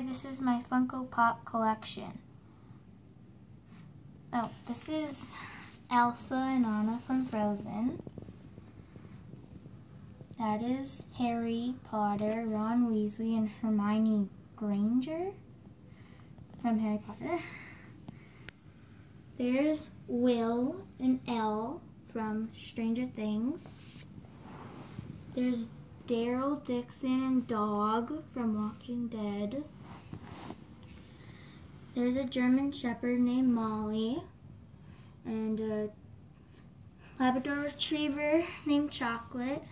Hi, this is my Funko Pop collection. Oh, this is Elsa and Anna from Frozen. That is Harry Potter, Ron Weasley, and Hermione Granger from Harry Potter. There's Will and El from Stranger Things. There's Daryl Dixon and Dog from Walking Dead. There's a German Shepherd named Molly and a Labrador Retriever named Chocolate.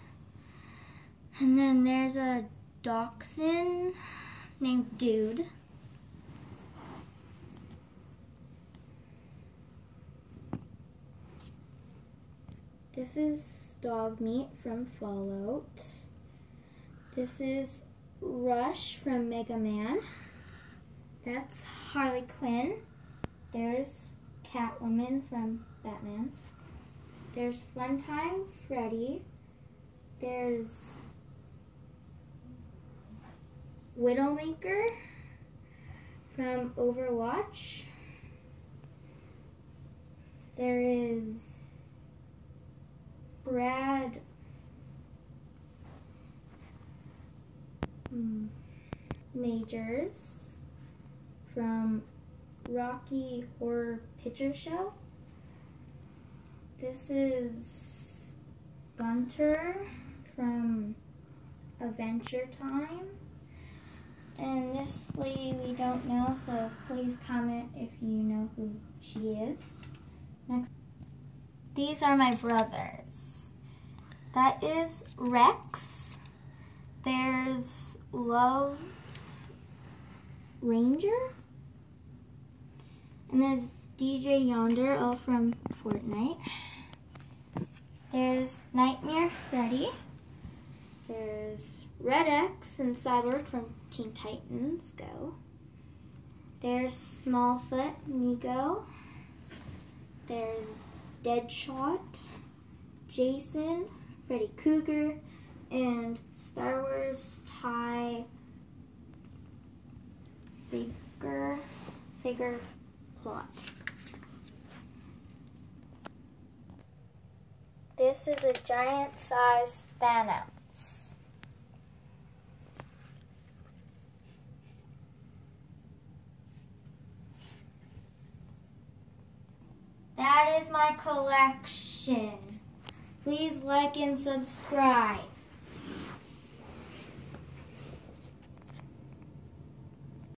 And then there's a Dachshund named Dude. This is Dogmeat from Fallout. This is Rush from Mega Man. That's Harley Quinn. There's Catwoman from Batman. There's Funtime Freddy. There's Widowmaker from Overwatch. There is Brad mm, Majors from Rocky Horror Picture Show. This is Gunter from Adventure Time. And this lady we don't know, so please comment if you know who she is. Next. These are my brothers. That is Rex. There's Love Ranger. And there's DJ Yonder, all from Fortnite. There's Nightmare Freddy. There's Red X and Cyborg from Teen Titans Go. There's Smallfoot Migo. There's Deadshot, Jason, Freddy Krueger, and Star Wars tie figure figure plot. This is a giant size Thanos. That is my collection. Please like and subscribe.